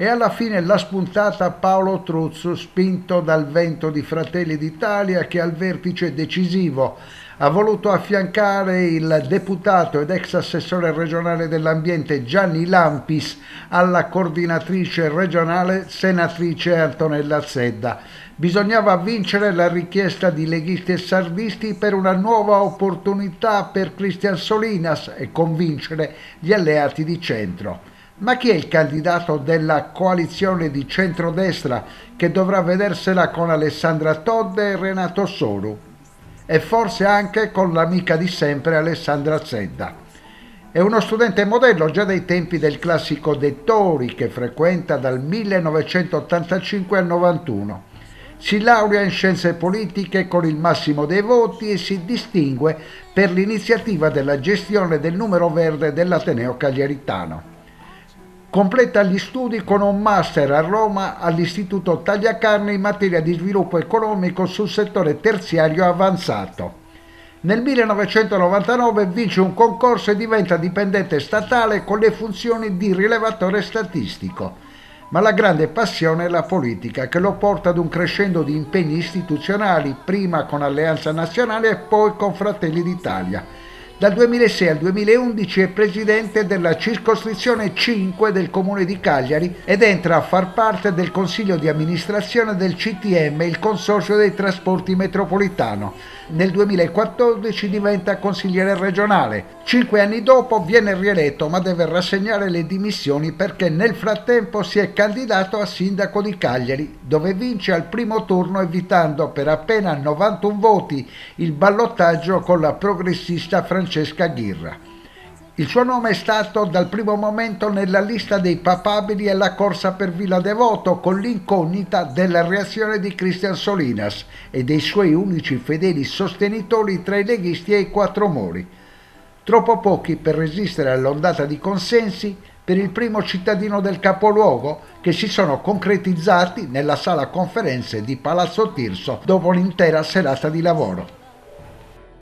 e alla fine l'ha spuntata Paolo Truzzo, spinto dal vento di Fratelli d'Italia che al vertice decisivo ha voluto affiancare il deputato ed ex assessore regionale dell'ambiente Gianni Lampis alla coordinatrice regionale senatrice Antonella Zedda. Bisognava vincere la richiesta di leghisti e sardisti per una nuova opportunità per Cristian Solinas e convincere gli alleati di centro. Ma chi è il candidato della coalizione di centrodestra che dovrà vedersela con Alessandra Todde e Renato Soru? E forse anche con l'amica di sempre Alessandra Zedda. È uno studente modello già dai tempi del classico Dettori che frequenta dal 1985 al 91. Si laurea in scienze politiche con il massimo dei voti e si distingue per l'iniziativa della gestione del numero verde dell'Ateneo Cagliaritano. Completa gli studi con un master a Roma all'Istituto Tagliacarne in materia di sviluppo economico sul settore terziario avanzato. Nel 1999 vince un concorso e diventa dipendente statale con le funzioni di rilevatore statistico. Ma la grande passione è la politica che lo porta ad un crescendo di impegni istituzionali, prima con Alleanza Nazionale e poi con Fratelli d'Italia dal 2006 al 2011 è presidente della circoscrizione 5 del comune di Cagliari ed entra a far parte del consiglio di amministrazione del CTM, il consorzio dei trasporti metropolitano. Nel 2014 diventa consigliere regionale. Cinque anni dopo viene rieletto ma deve rassegnare le dimissioni perché nel frattempo si è candidato a sindaco di Cagliari, dove vince al primo turno evitando per appena 91 voti il ballottaggio con la progressista francese Francesca Ghirra. Il suo nome è stato dal primo momento nella lista dei papabili alla corsa per Villa Devoto con l'incognita della reazione di Cristian Solinas e dei suoi unici fedeli sostenitori tra i leghisti e i quattro mori. Troppo pochi per resistere all'ondata di consensi per il primo cittadino del capoluogo che si sono concretizzati nella sala conferenze di Palazzo Tirso dopo l'intera serata di lavoro.